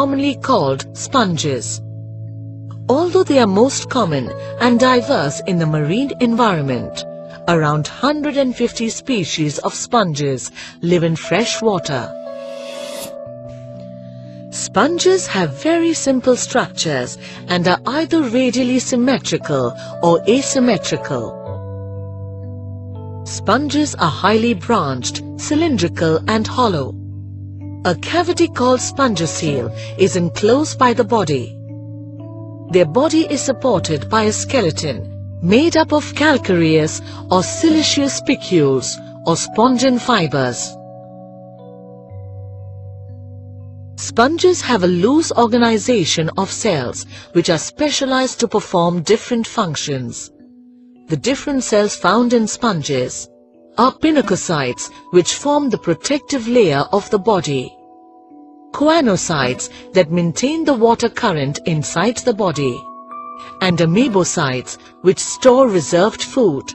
commonly called sponges. Although they are most common and diverse in the marine environment, around 150 species of sponges live in fresh water. Sponges have very simple structures and are either radially symmetrical or asymmetrical. Sponges are highly branched, cylindrical and hollow. A cavity called spongocele is enclosed by the body. Their body is supported by a skeleton made up of calcareous or siliceous spicules or spongin fibers. Sponges have a loose organization of cells which are specialized to perform different functions. The different cells found in sponges are pinacocytes which form the protective layer of the body, choanocytes that maintain the water current inside the body, and amoebocytes which store reserved food.